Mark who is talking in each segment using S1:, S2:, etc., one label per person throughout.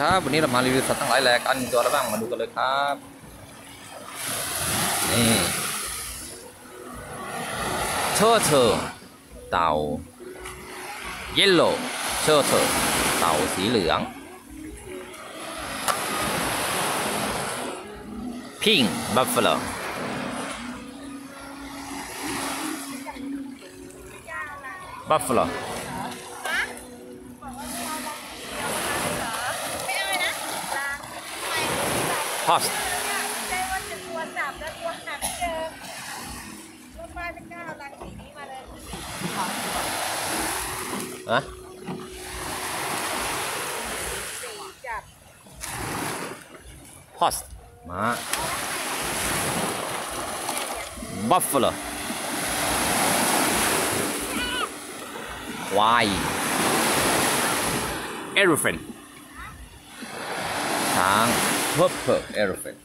S1: ครับ วันนี้เรามารีวิวสัตว์ทั้งหลายแหล่กันตัวอะไรบ้างมาดูกันเลยครับ นี่ turtle turtle เต่า yellow turtle turtle เต่าสีเหลือง pink buffaloบัฟเฟล
S2: ไม่เอ จับ
S1: ฮอสมาบัฟเฟลควายเอลเฟนช้าง purple elephant.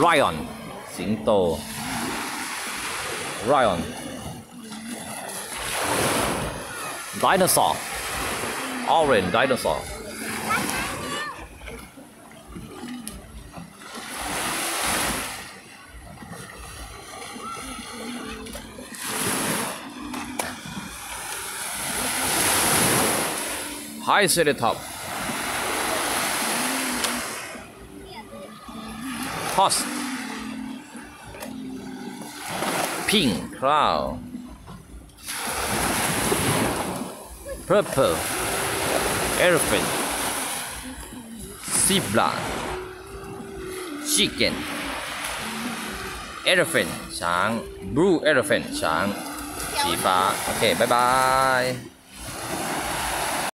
S1: Lion, 行动。Lion. Dinosaur, orange dinosaur. ไฮเซเลท็อปฮอสพิงคราว purple elephant zebra chicken elephant ช้าง blue elephant ช้าง สีฟ้า โอเค บ๊ายบาย